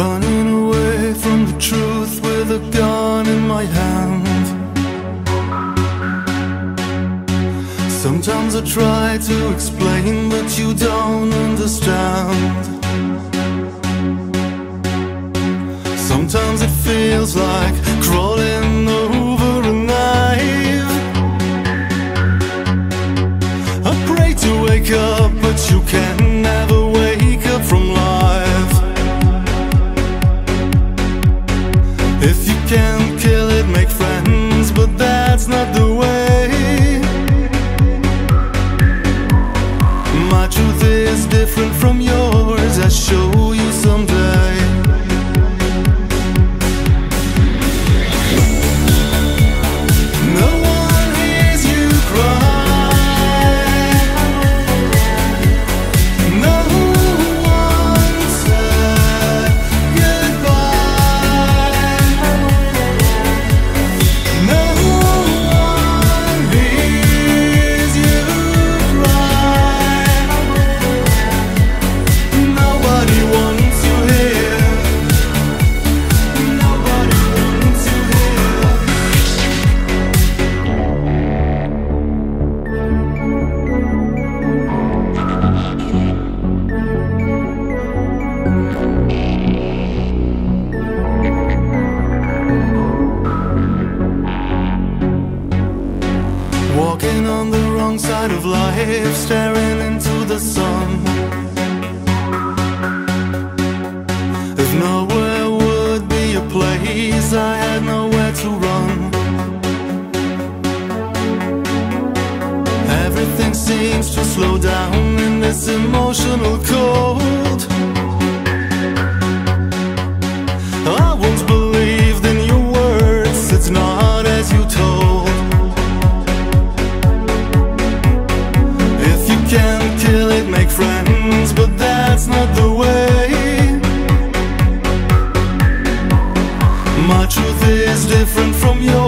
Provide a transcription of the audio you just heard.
Running away from the truth with a gun in my hand. Sometimes I try to explain, but you don't understand. Sometimes it feels like crawling over a knife. I pray to wake up, but you can never If can't kill it, make friends, but that's not the way. My truth is different from yours, I show the wrong side of life, staring into the sun. If nowhere would be a place, I had nowhere to run. Everything seems to slow down in this emotional cold. friends, but that's not the way. My truth is different from yours